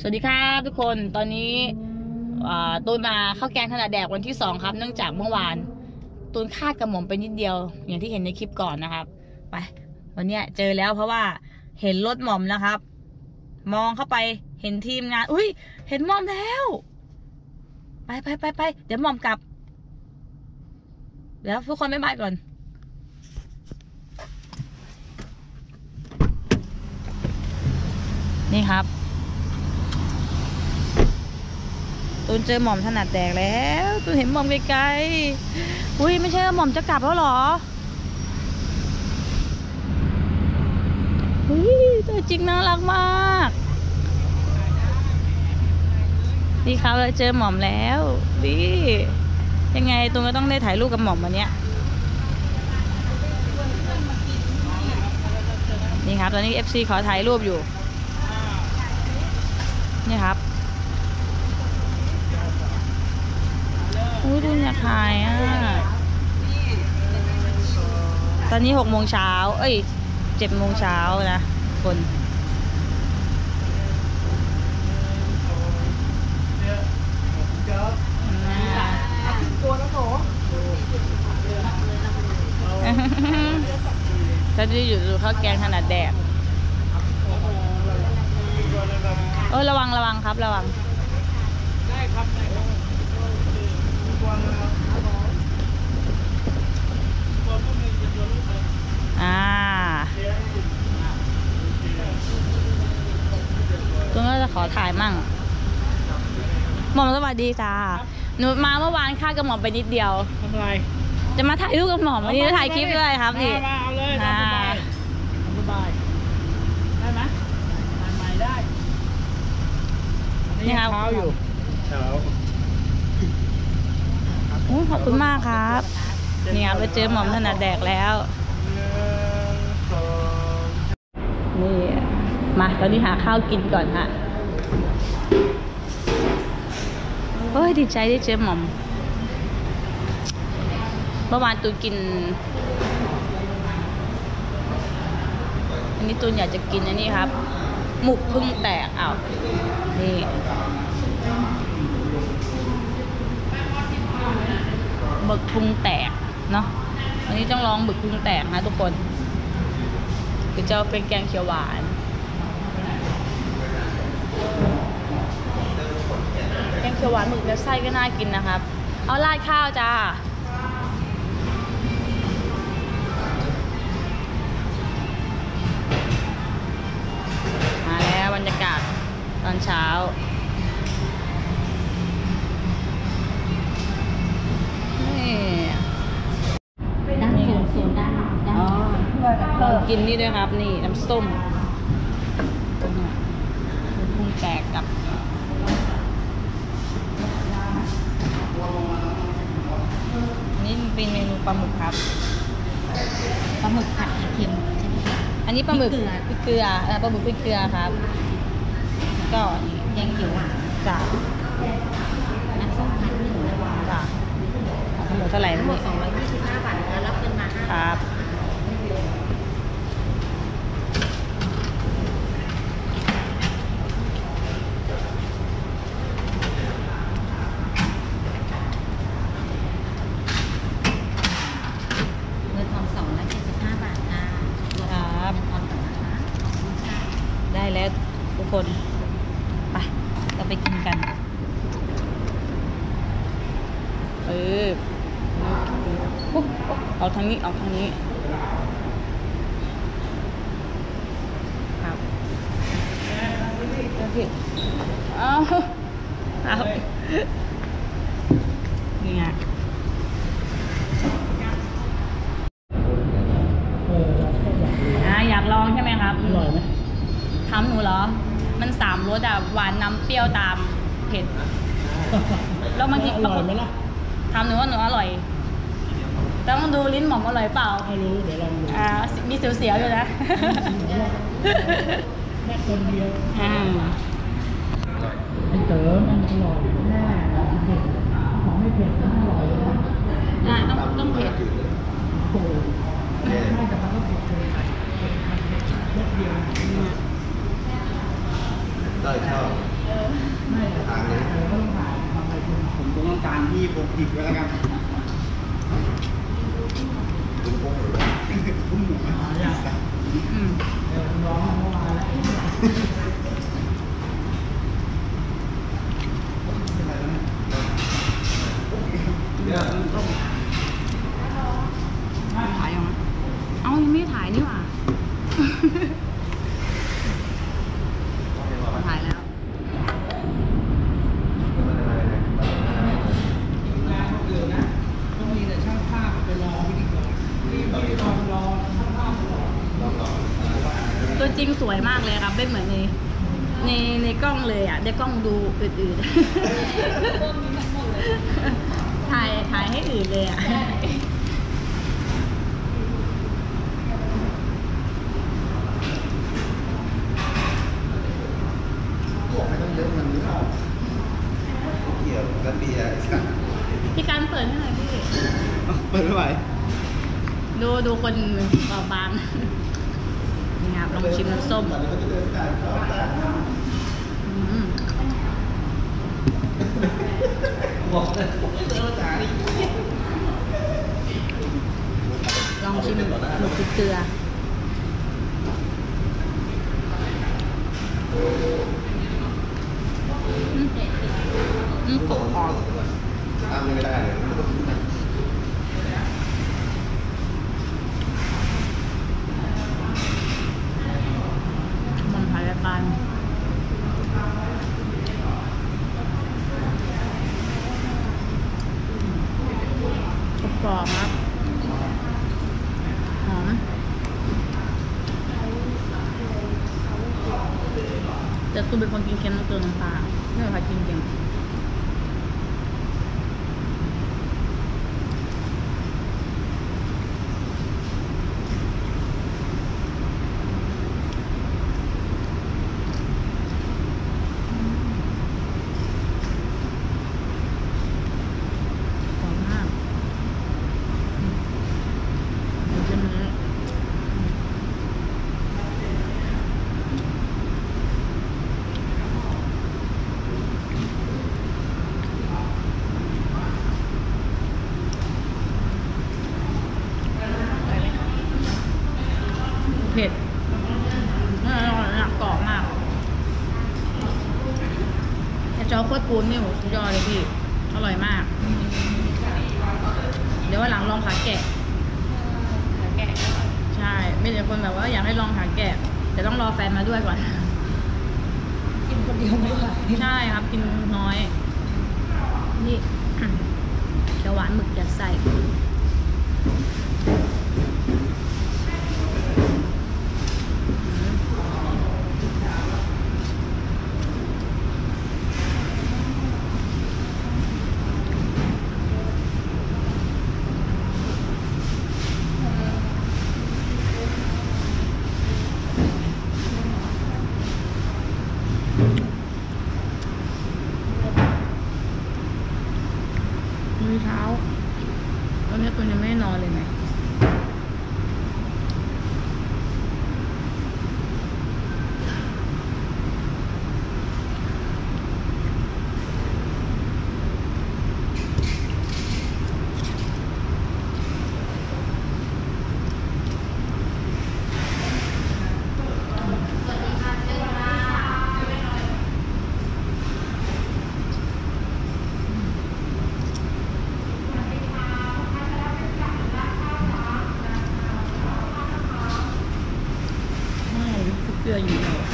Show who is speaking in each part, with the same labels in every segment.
Speaker 1: สวัสดีครับทุกคนตอนนี้ตูนมาเข้าวแกงขนาดแดกวันที่สองครับเนื่องจากเมื่อวานตูนคาดกระหม่อมไปนิดเดียว อย่างที่เห็นในคลิปก่อนนะครับไปวันนี้เจอแล้วเพราะว่าเห็นรถหม่อมแล้วครับ มองเข้าไปเห็นทีมงาน อุ้ยเห็นหม่อมแล้ว ไปไปไปไปเดี๋ยวหม่อมกลับเดี๋ยวทุกคนไม่บายก่อนนี่ครับ ตูนเจอหม่อมถนัดแดกแล้วตูนเห็นหม่อมไกลๆ อุ้ยไม่ใช่หม่อมจะกลับแล้วหรออุ้ยตัวจริงน่ารักมากนี่ครับเราเจอหม่อมแล้วดียังไงตูนก็ต้องได้ถ่ายรูปกับหม่อมวันเนี้ยนี่ครับตอนนี้ FC ขอถ่ายรูปอยู่ นี่ครับ อุ้ดูอยากถ่ายอะ ตอนนี้หกโมงเช้า เอ้ยเจ็ดโมงเช้านะ คนก็จะอยู่ดูข้าวแกงขนาดแดกเออระวังระวังครับระวัง อ่าตัวก็จะขอถ่ายมั่ง หม่อมสวัสดีจ้าหนูมาเมื่อวานค่ากับหม่อมไปนิดเดียว
Speaker 2: ทำอะไร
Speaker 1: จะมาถ่ายรูปกับหม่อมวันนี้จะถ่ายคลิปด้วยครับนี่
Speaker 2: มามาเอาเลย
Speaker 1: อ่า
Speaker 2: ตามสบายตามสบายได้ไหมถ่ายใหม่ได้อั
Speaker 1: นี่ครับ
Speaker 2: เช้าอยู่เช้า
Speaker 1: อุ๊ย ขอบคุณมากครับเนี่ยไปเจอหม่อมถนัดแดกแล้ว
Speaker 2: นี่
Speaker 1: มาตอนนี้หาข้าวกินก่อนค่ะเฮ้ยดีใจได้เจอหม่อมเมื่อวานตูนกิน อันนี้ตูนอยากจะกินอันนี้ครับ หมุกพึ่งแตกอ้าวนี่ มึกพุงแตกเนาะวันนี้ต้องลองหมึกพุงแตกนะทุกคนคือจะเป็นแกงเขียวหวานแกงเขียวหวานหมึกและไส้ก็น่ากินนะครับ เอาราดข้าวจ้า กินนี่ด้วยครับ นี่น้ำส้มพุงแตกกับนี่เป็นเมนูปลาหมึกครับ
Speaker 3: ปลาหมึกผัดไข่เค็มใช่ไหมคะ
Speaker 1: อันนี้ปลาหมึก
Speaker 3: พริกเกลือ
Speaker 1: พริกเกลือเออปลาหมึกพริกเกลือครับ ก็นี่
Speaker 3: แกงเขียวหวาน
Speaker 1: จ้ะ
Speaker 3: น้ำส้มผัดหนึ่งนะคะ
Speaker 1: จ้ะเอาทั้งหมดเท่าไหร่
Speaker 3: ทั้งหมด
Speaker 1: นี่
Speaker 3: 225บาทนะคะรับเงินมา
Speaker 1: ค
Speaker 3: 5
Speaker 1: รับ
Speaker 3: เงินทอน275 บาทค่ะ
Speaker 1: ครับ
Speaker 3: เงินทอนก่อนนะคะขอบคุณค่ะ
Speaker 1: ได้แล้วทุก คนไปเราไปกินกันเออปุ๊บปุ๊บเอาทางนี้ เอาทางนี้ครับโอเคเอาครับนี่ไง
Speaker 2: เออเราก็อยากรู้
Speaker 1: อ่าอยากลองใช่ไหมครับ
Speaker 2: อร่อยไหม
Speaker 1: ทำหนูเหรอ มันสามรสอะหวานน้ำเปรี้ยวตามเผ็ด แล้วบางที
Speaker 2: อร่อยไหมล่ะ
Speaker 1: ทำหนูว่าหนูอร่อยแต่ต้องดูลิ้นหม่อมอร่อยเปล่า
Speaker 2: ไม่รู้เดี๋ยวลองดู
Speaker 1: อ่า มีเสียวๆอยู่นะ
Speaker 2: แค่คนเดียว
Speaker 1: อ่า
Speaker 2: เป็นเต๋อมันอร่อยแน่เผ็ดของไม่เผ็ดมันอร่อยเลยนะ
Speaker 1: อ่าต้องต้องเผ็ด
Speaker 2: โอ้โหไม่ใช่แต่มันก็เผ็ดเลยเผ็ดมันเผ็ดรสเดียว
Speaker 4: ได้ข้าว
Speaker 2: ไม่ถ่ายเลยก็ ต้องถ่ายทำอะไรคุณ
Speaker 4: ผมคงต้องการที่ผมผิดไว้แล้วกันผมคงเหรอผมหมู
Speaker 2: หาอย่าง
Speaker 1: อืม
Speaker 2: เดี๋ยวคุณร้องเมื่อวานแล้ว
Speaker 4: เดี๋ยวต้อง
Speaker 1: ถ่ายยังเอ้ายังไม่ได้ถ่ายนี่หว่า ถ่ายแล้ว
Speaker 2: งานคนอื่นนะต้องมีแต่ช่างภาพไปรอพิธีกรที่พิธีกรรอช่างภาพรอ
Speaker 1: ตัวจริงสวย มากเลยครับไม่เหมือนในในในกล้องเลยอะในกล้องดูอืดๆถ่ายถ่ายให้อื่นเลยอะ
Speaker 4: บอกไม่ต้องเยอะมันนึกออกเกี่ยวกับเบียร์ไอ้สัส
Speaker 1: พี่การเปิดให้หน่อยพี่
Speaker 4: เปิดไม่ไหว
Speaker 1: ดูดูคนเบาบางนี่ครับ ลองชิมน้ำส้ม
Speaker 4: ตอนนี้ก็จะเดินได้เข้าได้
Speaker 1: อืม
Speaker 4: บอกเลยผมไม่เดินมาจากนี่
Speaker 1: ลองชิมหมึกพริกเกลืออืมอืมกรอบ
Speaker 4: ตามยังไม่ได้เลยมันต้องพูดนะ
Speaker 1: มันถ่ายรายการกรอบๆครับ หอม แต่ตูเป็นคนกินเค็มต้องเติมน้ำปลาไม่เคยกินเค็มหอมมากอืมเดี๋ยวจะมื้อ เผ็ดอร่อยนะกรอบมากแต่จอโคตรปูนนี่โหสุดยอดเลยพี่ อร่อยมาก เดี๋ยววันหลังลองขาแกะขาแกะ ใช่ ไม่ใช่คนแบบว่าอยากให้ลองขาแกะ แต่ต้องรอแฟนมาด้วยก่อน
Speaker 3: กินคนเดียวไม่ไหว
Speaker 1: ใช่ครับ กินน้อย นี่เขียวหวานหมึกยัดไส้มื้อเช้าตอนนี้ตัวยังไม่ได้นอนเลยไหมไม่ เกลืออยู่เดียว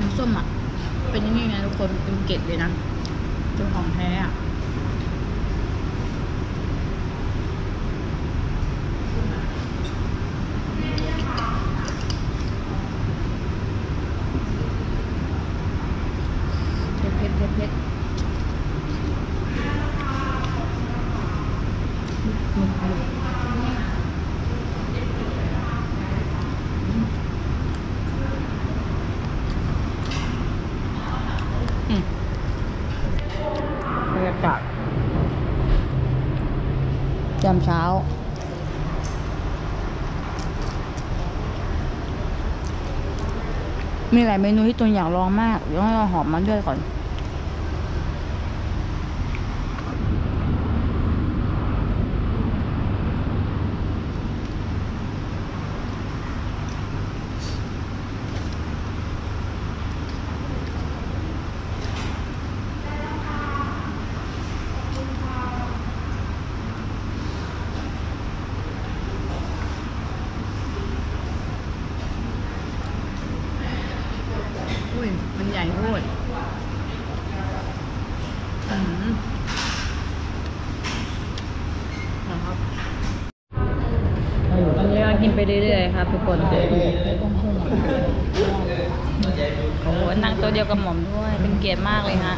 Speaker 1: น้ำส้มอะ เป็นอย่างนี่ไงทุก คนเป็นเกล็ดเลยนะเป็นของแท้อะเผ็ดเผ็ดเผ็ดเผ็ดหมึกหมึกอืมบรรยากาศ ยามเช้า มีหลายเมนูที่ตัวอยากลองมากเดี๋ยวให้เราหอมมันด้วยก่อน อุ้ย มันใหญ่โคตรอืมนะครับตอนนี้ก็ กินไปเรื่อยๆครับทุกคนโอ้โหนั่งโต๊ะเดียวกับหม่อมด้วย เป็นเกียรติมากเลยฮะ